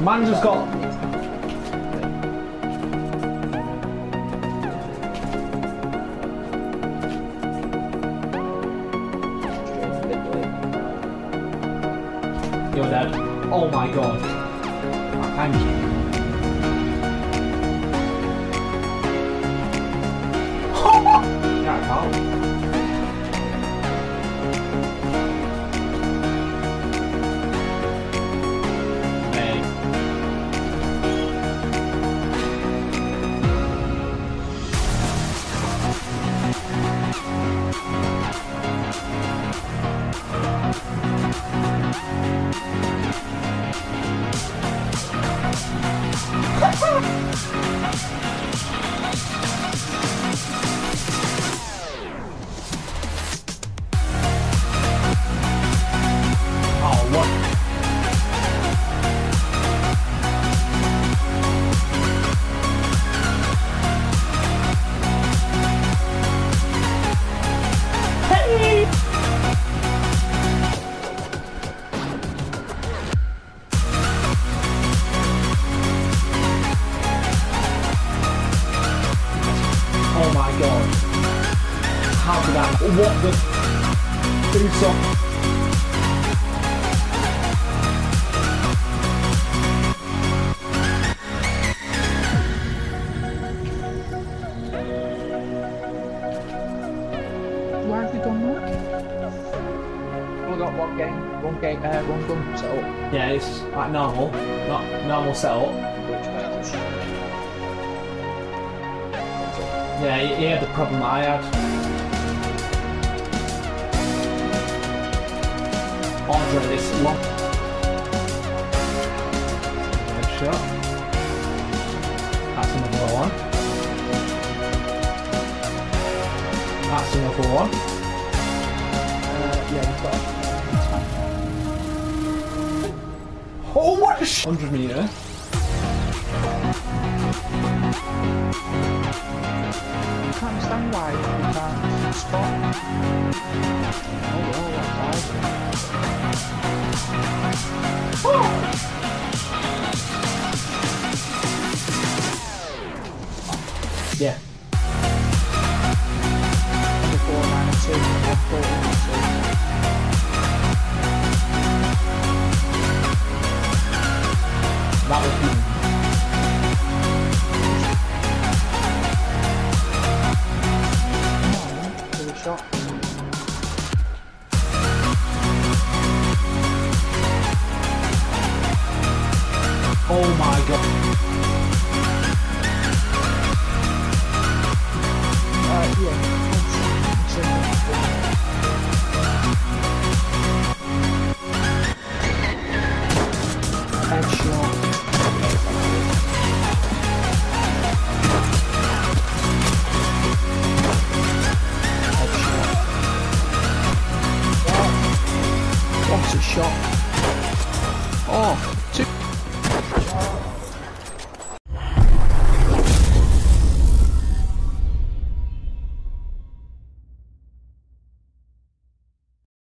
Man just got. You're dead. Oh my god. Thank you. Música How did I... What the... Who saw... Why have we done that? Only got one game, one game, uh, one gun set up. Yeah, it's like normal. Not normal setup. Yeah, he, he had the problem I had. Order this long. Headshot. That's another one. That's another one. Uh, yeah, we've got. Oh, what a sh- 100 meter. I can't understand why we can't spot. Oh, well, that's Yeah. Before 9 and 2, yeah, 4 and 2. That was Oh my god. Uh, yeah. Shot. Oh, two.